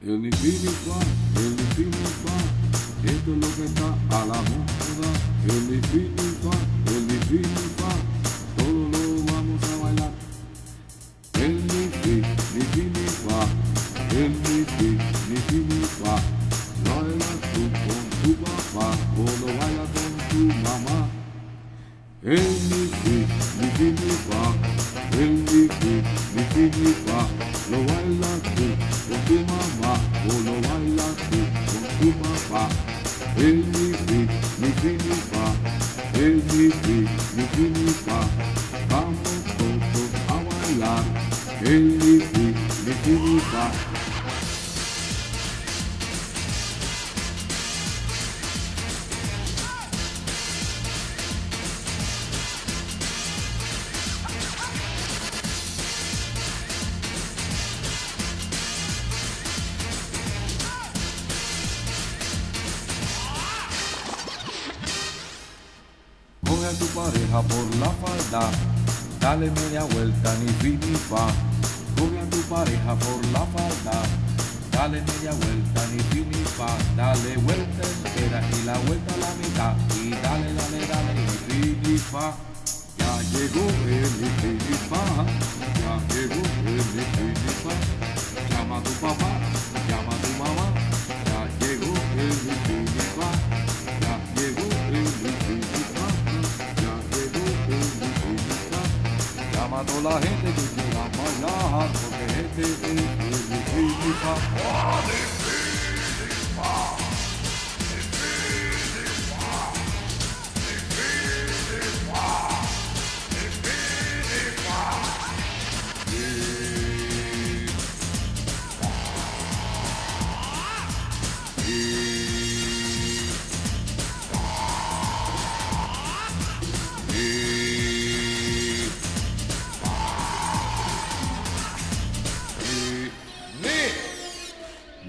El infinito, el infinito, esto es lo que está a la moda. El infinito, el infinito, todo El infinito, el infinito, lo bailas tú con tu mamá o lo bailas tú con tu papá. El mi fi, mi fi mi fa. Vamos todos a bailar. Mi fi, mi Coge a tu pareja por la falda, dale media vuelta ni fi ni fa. Coge a tu pareja por la falda, dale media vuelta ni fi ni fa. Dale vuelta entera y la vuelta a la mitad y dale, dale, dale ni fi ni fa. Ya llegó el ni fi ni fa, ya llegó el ni fi ni fa. Llama a tu papá, Llama a toda la gente que quiera bailar, porque este es el ni fi ni fa.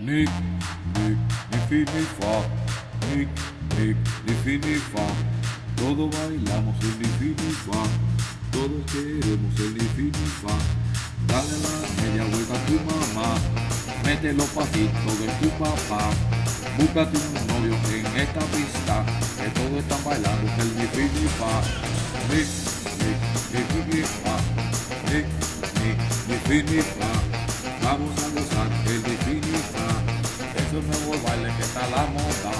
Nick, Nick, ni fi ni fa, Nick, Nick, ni fi ni fa. Todos bailamos el ni fi ni fa, todos queremos el ni fi ni fa. Dale la media vuelta a tu mamá, mete los pasitos de tu papá. Búscate un novio en esta pista, que todos están bailando el ni fi ni fa. Nick, Nick, ni fi ni Nick, Nick, ni fi ni fa. Que está la moda.